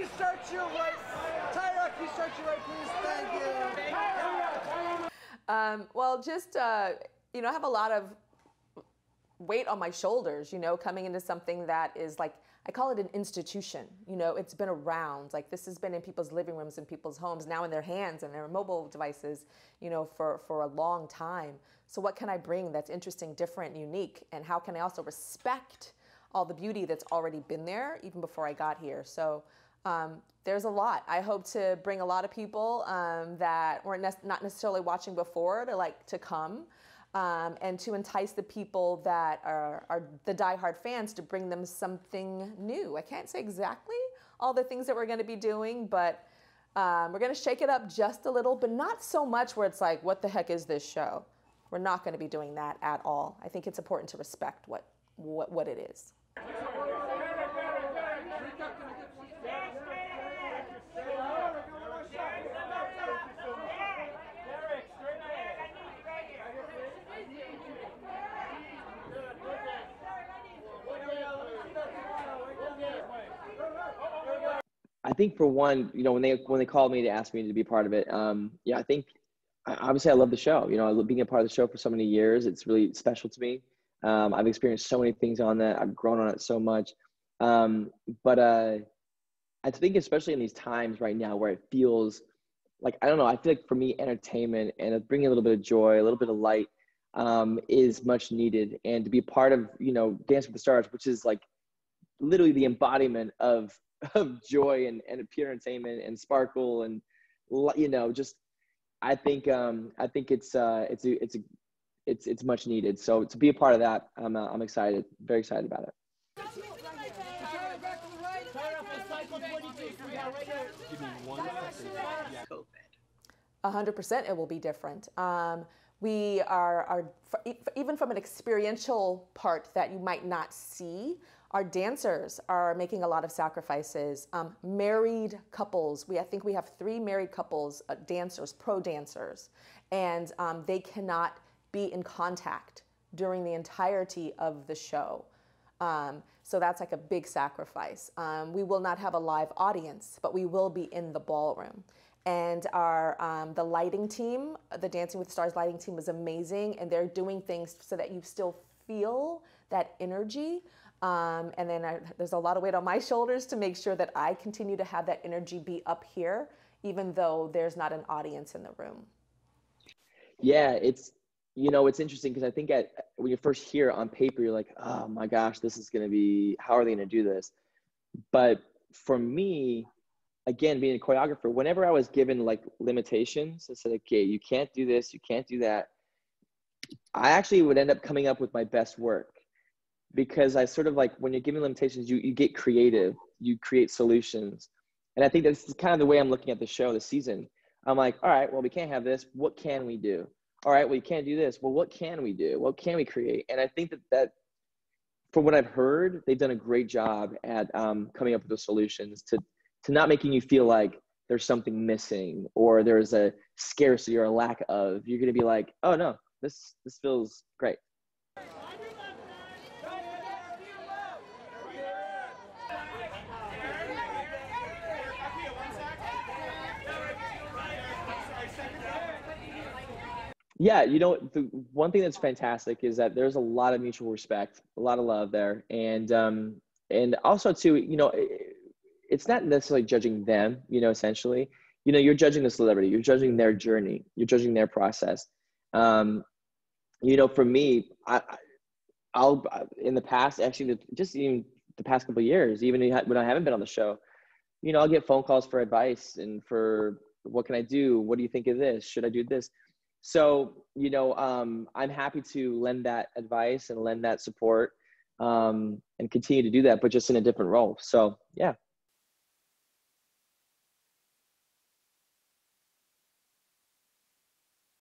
you start your right? Tyra, you start your right, please? Thank you. Um, well, just uh, you know, I have a lot of weight on my shoulders. You know, coming into something that is like I call it an institution. You know, it's been around. Like this has been in people's living rooms and people's homes, now in their hands and their mobile devices. You know, for for a long time. So what can I bring that's interesting, different, unique, and how can I also respect all the beauty that's already been there even before I got here? So. Um, there's a lot. I hope to bring a lot of people um, that weren't ne- not necessarily watching before to like to come um, and to entice the people that are, are the diehard fans to bring them something new. I can't say exactly all the things that we're going to be doing, but um, we're going to shake it up just a little, but not so much where it's like, what the heck is this show? We're not going to be doing that at all. I think it's important to respect what, what, what it is. Think for one, you know, when they when they called me to ask me to be part of it, um, yeah, I think obviously I love the show. You know, being a part of the show for so many years. It's really special to me. Um, I've experienced so many things on that. I've grown on it so much. Um, but uh, I think especially in these times right now where it feels like I don't know. I feel like for me, entertainment and bringing a little bit of joy, a little bit of light, um, is much needed. And to be part of you know Dance with the Stars, which is like literally the embodiment of of joy and, and pure entertainment and sparkle and you know just I think um, I think it's uh, it's a, it's a, it's it's much needed. So to be a part of that, I'm uh, I'm excited, very excited about it. A hundred percent, it will be different. Um, we are, are even from an experiential part that you might not see our dancers are making a lot of sacrifices. Um, married couples, we I think we have three married couples, uh, dancers, pro dancers, and um, they cannot be in contact during the entirety of the show. Um, so that's like a big sacrifice. Um, we will not have a live audience, but we will be in the ballroom. And our um, the lighting team, the Dancing with the Stars lighting team, was amazing, and they're doing things so that you still feel that energy. Um, and then I, there's a lot of weight on my shoulders to make sure that I continue to have that energy be up here, even though there's not an audience in the room. Yeah, it's you know it's interesting because I think at when you first hear on paper, you're like, oh my gosh, this is going to be how are they going to do this? But for me, again, being a choreographer, whenever I was given like limitations, I said, okay, you can't do this, you can't do that. I actually would end up coming up with my best work because I sort of like when you're given limitations, you, you get creative, you create solutions. And I think that's kind of the way I'm looking at the show, the season. I'm like, all right, well, we can't have this. What can we do? All right, you can't do this. Well, what can we do? What can we create? And I think that that, from what I've heard, they've done a great job at um, coming up with the solutions to to not making you feel like there's something missing or there's a scarcity or a lack of. You're gonna be like, oh no, this this feels great. Yeah, you know, the one thing that's fantastic is that there's a lot of mutual respect, a lot of love there, and um, and also too, you know, it's not necessarily judging them, you know, essentially, you know, you're judging the celebrity, you're judging their journey, you're judging their process. Um, you know, for me, I, I'll in the past, actually, just even the past couple years, even when I haven't been on the show, you know, I'll get phone calls for advice and for what can I do? What do you think of this? Should I do this? so you know um, i'm happy to lend that advice and lend that support um, and continue to do that but just in a different role so yeah